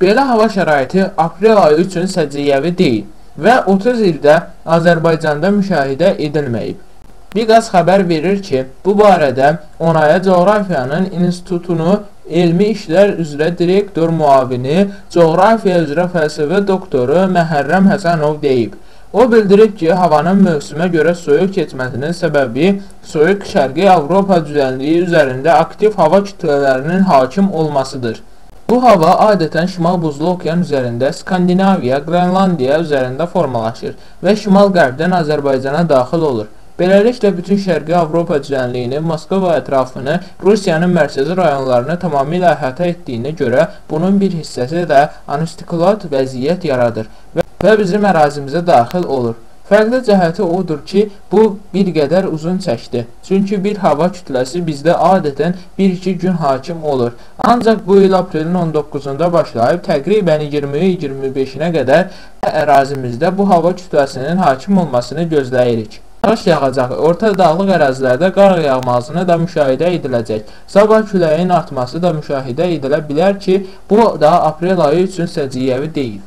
Belə hava şəraiti aprel ayı üçün səciyyəvi deyil və 30 ildə Azərbaycanda müşahidə edilməyib. Biqaz xəbər verir ki, bu barədə Onaya Coğrafiyanın İnstitutunu Elmi İşlər üzrə direktor müavini, coğrafiya üzrə fəlsəfə doktoru Məhərrəm Həsənov deyib. O bildirib ki, havanın mövsümə görə soyuq keçməsinin səbəbi soyuq şərqi Avropa düzənliyi üzərində aktiv hava kütlələrinin hakim olmasıdır. Bu hava adətən Şimal Buzlu Okean üzərində Skandinaviya, Qrenlandiya üzərində formalaşır və şimal-qərbdən Azərbaycana daxil olur. Beləliklə, bütün Şərqi Avropa düzənliyini, Moskva ətrafını, Rusiyanın mərkəzi rayonlarını tamamilə əhatə etdiyinə görə, bunun bir hissəsi də anistikulat vəziyyət yaradır və bizim ərazimizə daxil olur. Fərqli cəhəti odur ki, bu bir qədər uzun çəkdi. Çünki bir hava kütləsi bizdə adətən 1-2 gün hakim olur. Ancaq bu il aprelin 19-da başlayıb təqribən 20-25-nə qədər ərazimizdə bu hava kütləsinin hakim olmasını gözləyirik. Yağış yağacaq, orta dağlıq ərazilərdə qar yağmasını da müşahidə ediləcək. Sabah küləyin artması da müşahidə edilə bilər ki, bu da aprel ayı üçün səciyyəvi deyil.